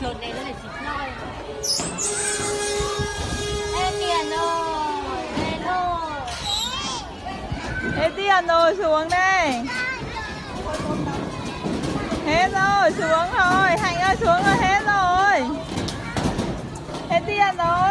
trượt này nó để xịt thôi Ê tiền rồi Lên rồi Hết tiền rồi xuống đây. Hết rồi, xuống rồi. Hạnh ơi, xuống rồi, hết rồi. Hết tiền rồi